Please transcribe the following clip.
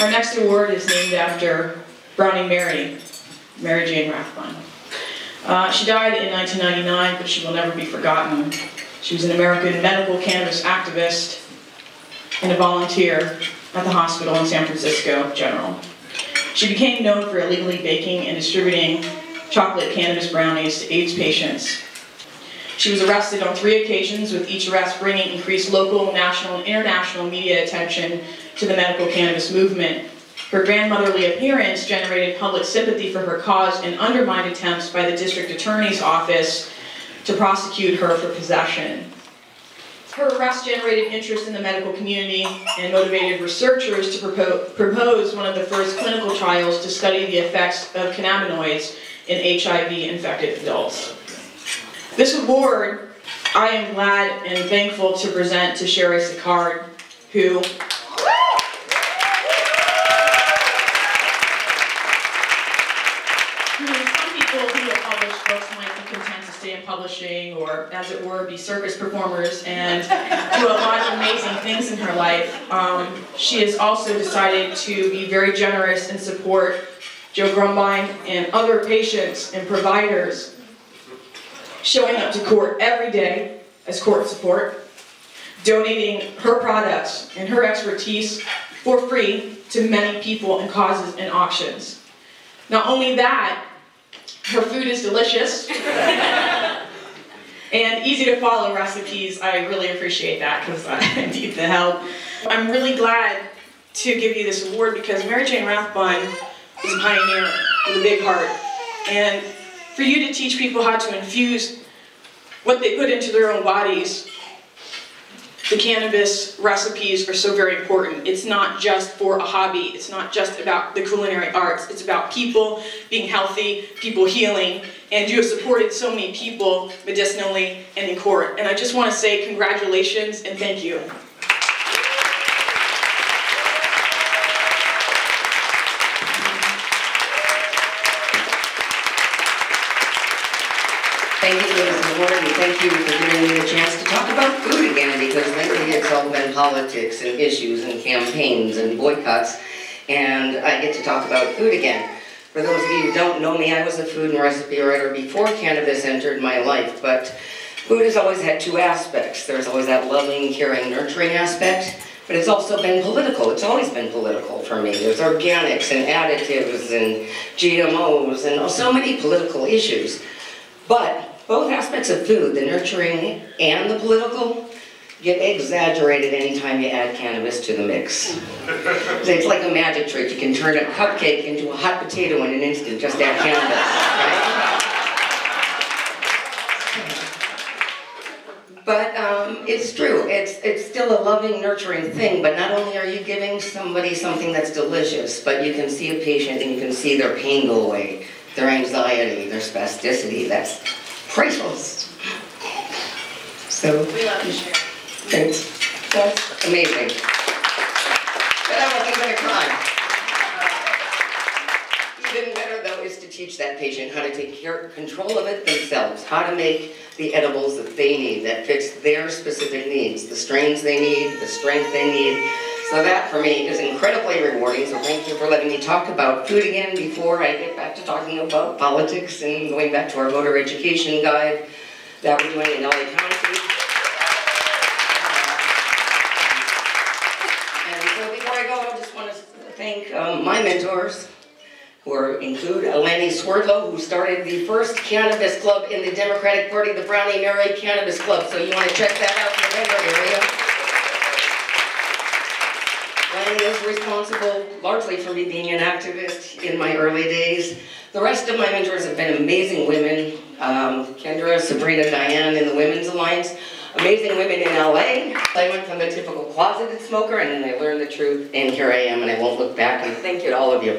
Our next award is named after Brownie Mary, Mary Jane Rathbun. Uh, she died in 1999, but she will never be forgotten. She was an American medical cannabis activist and a volunteer at the hospital in San Francisco General. She became known for illegally baking and distributing chocolate cannabis brownies to AIDS patients. She was arrested on three occasions, with each arrest bringing increased local, national, and international media attention to the medical cannabis movement. Her grandmotherly appearance generated public sympathy for her cause and undermined attempts by the district attorney's office to prosecute her for possession. Her arrest generated interest in the medical community and motivated researchers to propo propose one of the first clinical trials to study the effects of cannabinoids in HIV-infected adults. This award, I am glad and thankful to present to Cheri Sicard, who publishing or, as it were, be circus performers and do a lot of amazing things in her life. Um, she has also decided to be very generous and support Joe Grumbine and other patients and providers showing up to court every day as court support, donating her products and her expertise for free to many people and causes and auctions. Not only that, her food is delicious. and easy to follow recipes. I really appreciate that because I need the help. I'm really glad to give you this award because Mary Jane Rathbun is a pioneer with a big heart. And for you to teach people how to infuse what they put into their own bodies the cannabis recipes are so very important. It's not just for a hobby. It's not just about the culinary arts. It's about people being healthy, people healing, and you have supported so many people medicinally and in court. And I just want to say congratulations and thank you. Thank you and thank you for giving me the chance to talk about food again because lately it's all been politics and issues and campaigns and boycotts and I get to talk about food again. For those of you who don't know me, I was a food and recipe writer before cannabis entered my life, but food has always had two aspects. There's always that loving, caring, nurturing aspect, but it's also been political. It's always been political for me. There's organics and additives and GMOs and so many political issues. But both aspects of food, the nurturing and the political, get exaggerated anytime you add cannabis to the mix. it's like a magic trick. You can turn a cupcake into a hot potato in an instant, just add cannabis, right? But um, it's true. It's, it's still a loving, nurturing thing, but not only are you giving somebody something that's delicious, but you can see a patient and you can see their pain go away, their anxiety, their spasticity. That's priceless. So, we love you, Sharon. Thanks. That's amazing. But I wasn't going to cry. Even better, though, is to teach that patient how to take care, control of it themselves, how to make the edibles that they need, that fits their specific needs, the strains they need, the strength they need. So that, for me, is incredibly rewarding, so thank you for letting me talk about food again before I get back to talking about politics and going back to our voter education guide that we're doing in LA County. And so before I go, I just want to thank um, my mentors, who are, include Lanny Swerdlow, who started the first cannabis club in the Democratic Party, the Brownie Mary Cannabis Club. So you want to check that out in the Denver area. Lanny is responsible largely for me being an activist in my early days. The rest of my mentors have been amazing women. Um, Kendra, Sabrina, Diane in the Women's Alliance. Amazing women in LA. I went from the typical closeted smoker and then I learned the truth and here I am and I won't look back and thank you to all of you.